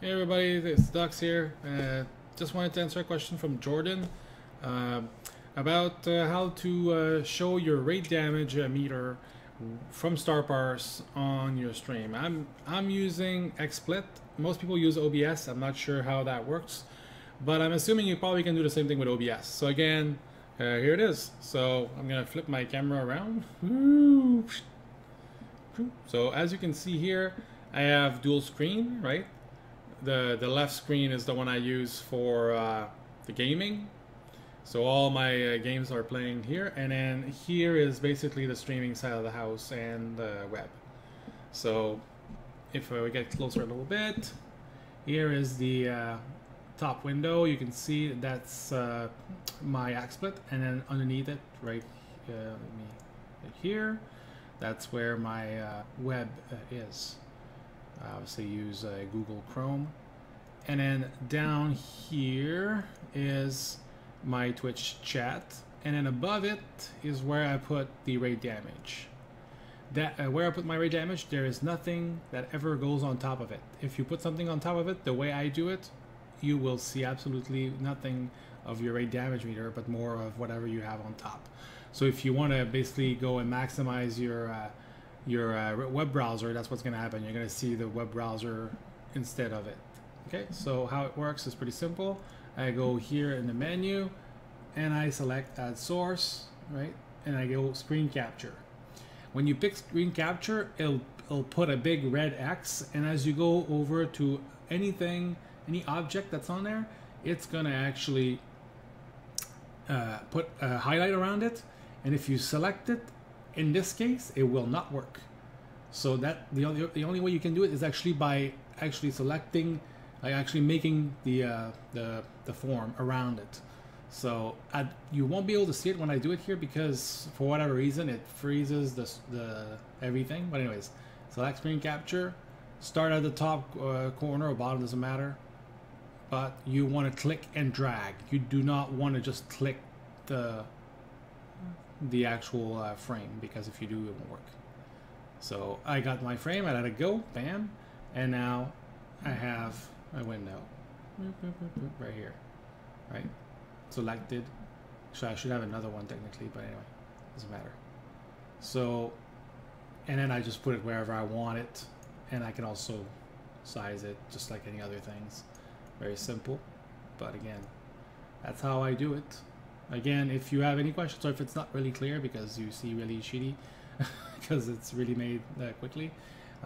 Hey everybody, it's Dux here. Uh, just wanted to answer a question from Jordan uh, about uh, how to uh, show your raid damage meter from StarParse on your stream. I'm I'm using XSplit. Most people use OBS. I'm not sure how that works, but I'm assuming you probably can do the same thing with OBS. So again, uh, here it is. So I'm gonna flip my camera around. So as you can see here, I have dual screen, right? The the left screen is the one I use for uh, the gaming. So all my uh, games are playing here, and then here is basically the streaming side of the house and the web. So if we get closer a little bit, here is the uh, top window. You can see that's uh, my XSplit, and then underneath it, right, uh, here, that's where my uh, web is. Obviously use uh, Google Chrome. And then down here is my Twitch chat. And then above it is where I put the raid damage. That uh, Where I put my raid damage, there is nothing that ever goes on top of it. If you put something on top of it, the way I do it, you will see absolutely nothing of your raid damage meter, but more of whatever you have on top. So if you want to basically go and maximize your uh, your uh, web browser, that's what's going to happen. You're going to see the web browser instead of it. Okay, so how it works is pretty simple. I go here in the menu and I select add source, right? And I go screen capture. When you pick screen capture, it'll, it'll put a big red X. And as you go over to anything, any object that's on there, it's going to actually uh, put a highlight around it. And if you select it, in this case, it will not work. So that the only the only way you can do it is actually by actually selecting, like actually making the uh, the the form around it. So I, you won't be able to see it when I do it here because for whatever reason it freezes the the everything. But anyways, select screen capture, start at the top uh, corner or bottom doesn't matter. But you want to click and drag. You do not want to just click the the actual uh, frame because if you do, it won't work. So I got my frame, I let it go, bam, and now I have a window right here, right? Selected. So I should have another one technically, but anyway, doesn't matter. So, and then I just put it wherever I want it, and I can also size it just like any other things. Very simple, but again, that's how I do it. Again, if you have any questions or if it's not really clear because you see really shitty because it's really made uh, quickly,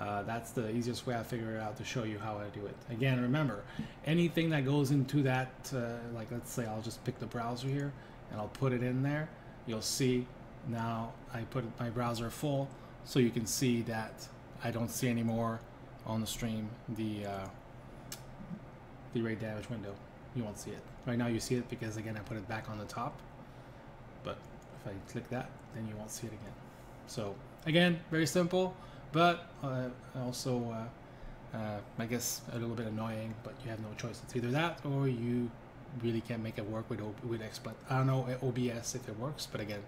uh, that's the easiest way I figure it out to show you how I do it. Again, remember, anything that goes into that, uh, like let's say I'll just pick the browser here and I'll put it in there. You'll see now I put my browser full so you can see that I don't see anymore on the stream the uh, the raid damage window you won't see it. Right now you see it because again I put it back on the top. But if I click that, then you won't see it again. So again, very simple, but uh, also uh, uh, I guess a little bit annoying. But you have no choice. It's either that or you really can't make it work with with XSplit. I don't know OBS if it works, but again.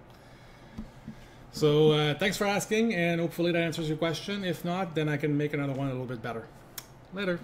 So uh, thanks for asking, and hopefully that answers your question. If not, then I can make another one a little bit better. Later.